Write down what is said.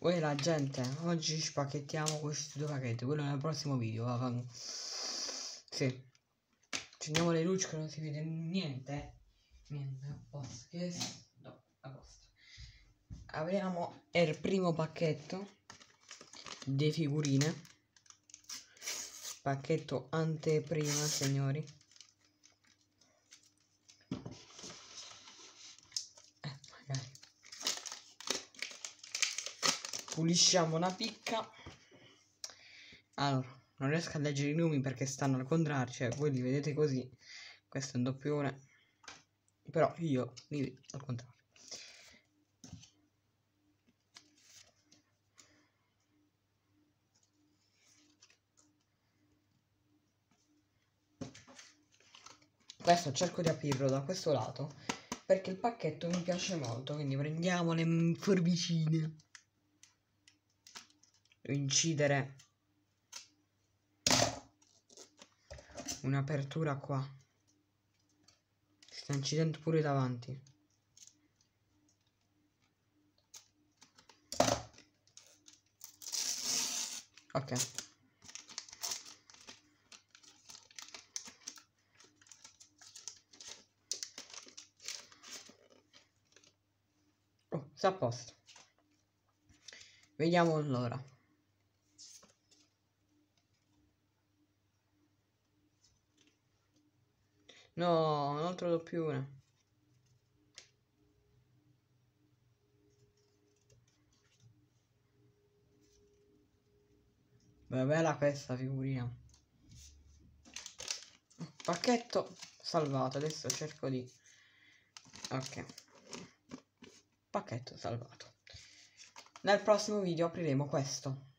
Uè la gente, oggi spacchettiamo questi due pacchetti, quello nel prossimo video. va- Sì. Accendiamo le luci che non si vede niente. Niente, a posto. Che... No, a posto. Apriamo il primo pacchetto di figurine. Pacchetto anteprima, signori. Pulisciamo una picca. Allora, non riesco a leggere i nomi perché stanno al contrario, cioè voi li vedete così. Questo è un doppione. Però io li vedo al contrario. Questo cerco di aprirlo da questo lato perché il pacchetto mi piace molto, quindi prendiamo le mm, forbicine. Incidere un'apertura qua. Si sta incidendo pure davanti. Ok. Oh, sta a posto. Vediamo allora. No, un altro doppione. Beh, bella questa figurina. Pacchetto salvato. Adesso cerco di... Ok. Pacchetto salvato. Nel prossimo video apriremo questo.